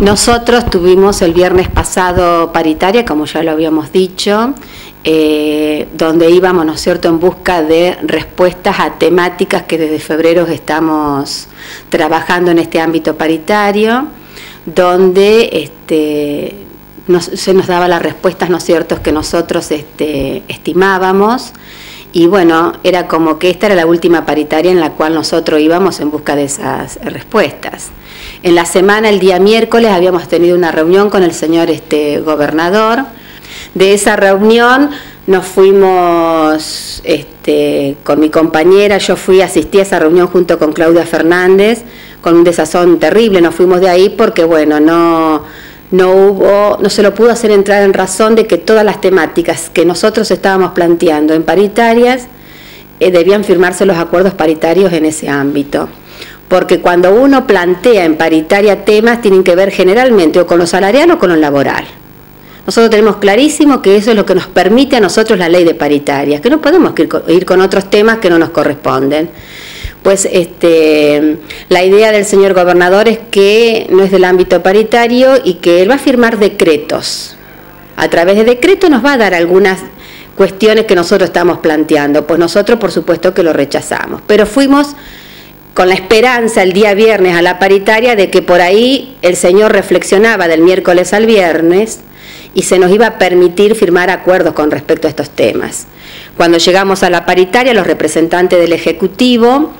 Nosotros tuvimos el viernes pasado paritaria, como ya lo habíamos dicho, eh, donde íbamos, ¿no es cierto?, en busca de respuestas a temáticas que desde febrero estamos trabajando en este ámbito paritario, donde este, se nos daba las respuestas, ¿no es cierto?, que nosotros este, estimábamos. Y bueno, era como que esta era la última paritaria en la cual nosotros íbamos en busca de esas respuestas. En la semana, el día miércoles, habíamos tenido una reunión con el señor este, gobernador. De esa reunión nos fuimos este, con mi compañera, yo fui, asistí a esa reunión junto con Claudia Fernández, con un desazón terrible, nos fuimos de ahí porque, bueno, no, no hubo, no se lo pudo hacer entrar en razón de que todas las temáticas que nosotros estábamos planteando en paritarias eh, debían firmarse los acuerdos paritarios en ese ámbito. Porque cuando uno plantea en paritaria temas tienen que ver generalmente o con lo salarial o con lo laboral. Nosotros tenemos clarísimo que eso es lo que nos permite a nosotros la ley de paritarias, que no podemos ir con otros temas que no nos corresponden pues este, la idea del señor gobernador es que no es del ámbito paritario y que él va a firmar decretos. A través de decretos nos va a dar algunas cuestiones que nosotros estamos planteando. Pues nosotros por supuesto que lo rechazamos. Pero fuimos con la esperanza el día viernes a la paritaria de que por ahí el señor reflexionaba del miércoles al viernes y se nos iba a permitir firmar acuerdos con respecto a estos temas. Cuando llegamos a la paritaria, los representantes del Ejecutivo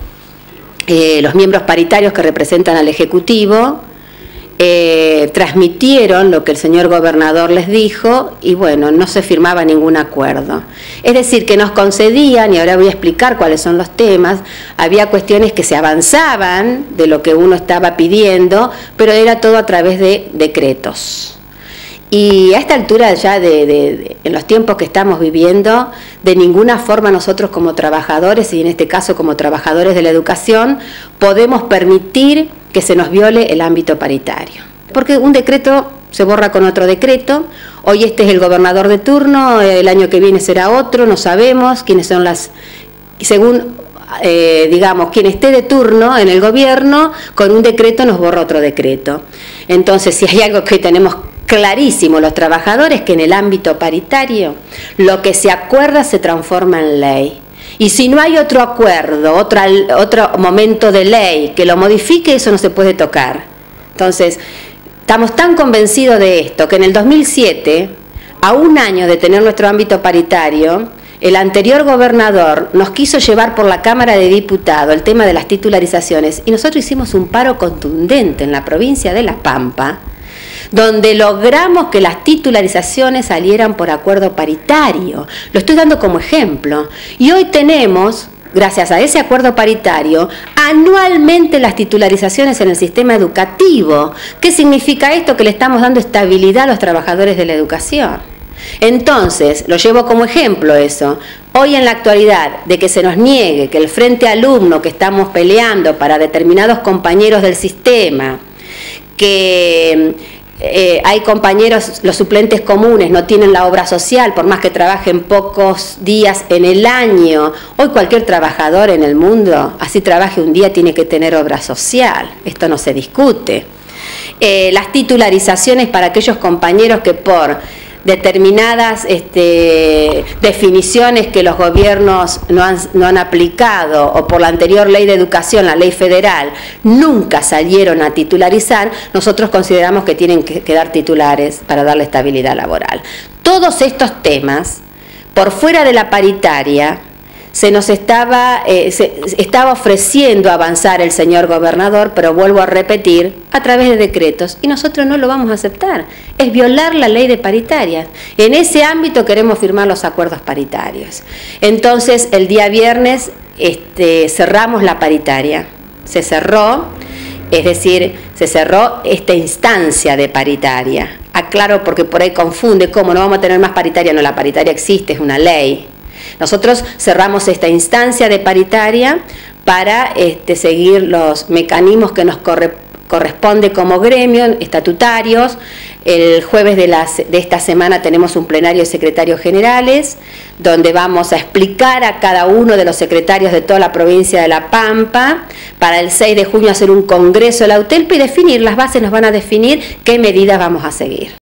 eh, los miembros paritarios que representan al Ejecutivo eh, transmitieron lo que el señor gobernador les dijo y bueno, no se firmaba ningún acuerdo. Es decir, que nos concedían, y ahora voy a explicar cuáles son los temas, había cuestiones que se avanzaban de lo que uno estaba pidiendo, pero era todo a través de decretos. Y a esta altura ya de, en los tiempos que estamos viviendo, de ninguna forma nosotros como trabajadores, y en este caso como trabajadores de la educación, podemos permitir que se nos viole el ámbito paritario. Porque un decreto se borra con otro decreto, hoy este es el gobernador de turno, el año que viene será otro, no sabemos quiénes son las... Según eh, digamos, quien esté de turno en el gobierno, con un decreto nos borra otro decreto. Entonces, si hay algo que tenemos clarísimo los trabajadores que en el ámbito paritario lo que se acuerda se transforma en ley. Y si no hay otro acuerdo, otra, otro momento de ley que lo modifique, eso no se puede tocar. Entonces, estamos tan convencidos de esto que en el 2007, a un año de tener nuestro ámbito paritario, el anterior gobernador nos quiso llevar por la Cámara de Diputados el tema de las titularizaciones y nosotros hicimos un paro contundente en la provincia de La Pampa donde logramos que las titularizaciones salieran por acuerdo paritario. Lo estoy dando como ejemplo. Y hoy tenemos gracias a ese acuerdo paritario, anualmente las titularizaciones en el sistema educativo. ¿Qué significa esto? Que le estamos dando estabilidad a los trabajadores de la educación. Entonces, lo llevo como ejemplo eso. Hoy en la actualidad, de que se nos niegue que el frente alumno que estamos peleando para determinados compañeros del sistema, que eh, hay compañeros, los suplentes comunes no tienen la obra social, por más que trabajen pocos días en el año. Hoy cualquier trabajador en el mundo, así trabaje un día, tiene que tener obra social. Esto no se discute. Eh, las titularizaciones para aquellos compañeros que por determinadas este, definiciones que los gobiernos no han, no han, aplicado o por la anterior ley de educación, la ley federal, nunca salieron a titularizar, nosotros consideramos que tienen que quedar titulares para darle estabilidad laboral. Todos estos temas, por fuera de la paritaria, se nos estaba, eh, se estaba ofreciendo avanzar el señor gobernador, pero vuelvo a repetir, a través de decretos, y nosotros no lo vamos a aceptar. Es violar la ley de paritarias. En ese ámbito queremos firmar los acuerdos paritarios. Entonces, el día viernes este, cerramos la paritaria. Se cerró, es decir, se cerró esta instancia de paritaria. Aclaro porque por ahí confunde cómo no vamos a tener más paritaria. No, la paritaria existe, es una ley nosotros cerramos esta instancia de paritaria para este, seguir los mecanismos que nos corresponde como gremio, estatutarios, El jueves de, esta semana tenemos un plenario de secretarios generales, donde vamos a explicar a cada uno de los secretarios de toda la provincia de La Pampa, para el 6 de junio hacer un congreso de la UTELP y definir, las bases nos van a definir qué medidas vamos a seguir.